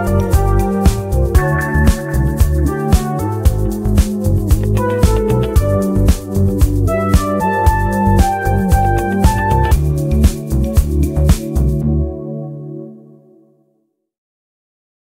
Bye.